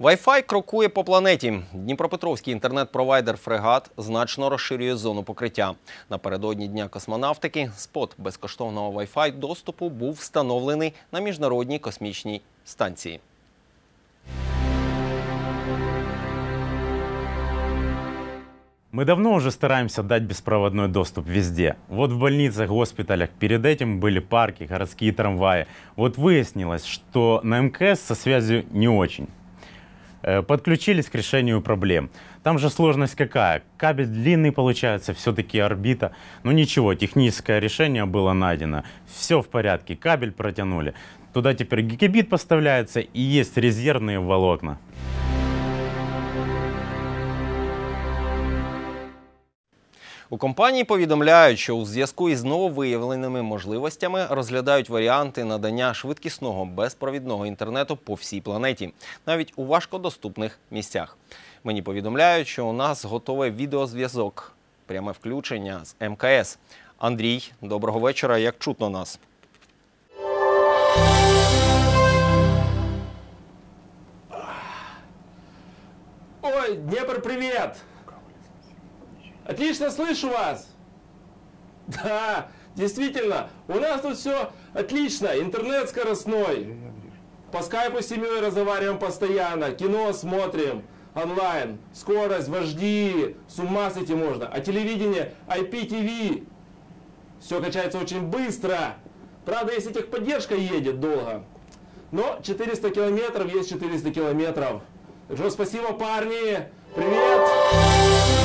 Wi-Fi крокує по планеті. Дніпропетровський інтернет-провайдер Фрегат значно розширює зону покриття. Напередодні Дня космонавтики спот безкоштовного Wi-Fi доступу був встановлений на міжнародній космічній станції. Мы давно уже стараемся дать беспроводной доступ везде. Вот в больницах, госпиталях, перед этим были парки, городские трамваи. Вот выяснилось, что на МКС со связью не очень. Э, Подключились к решению проблем. Там же сложность какая? Кабель длинный получается, все-таки орбита. Но ничего, техническое решение было найдено. Все в порядке, кабель протянули. Туда теперь гигабит поставляется и есть резервные волокна. У компанії повідомляють, що у зв'язку із нововиявленими можливостями розглядають варіанти надання швидкісного безпровідного інтернету по всій планеті, навіть у важкодоступних місцях. Мені повідомляють, що у нас готовий відеозв'язок, пряме включення з МКС. Андрій, доброго вечора. Як чутно нас? Ой, Днепр, привет! Отлично слышу вас! Да, действительно, у нас тут все отлично, интернет скоростной. По скайпу с семьей разговариваем постоянно, кино смотрим онлайн, скорость, вожди, с ума сойти можно. А телевидение IPTV, все качается очень быстро. Правда, если техподдержка едет долго. Но 400 километров есть 400 километров. Что спасибо, парни. Привет.